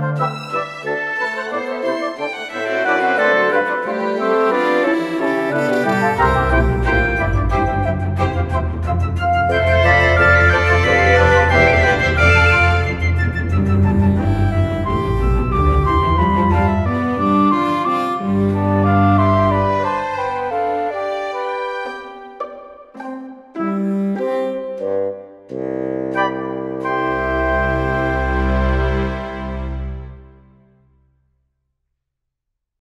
Música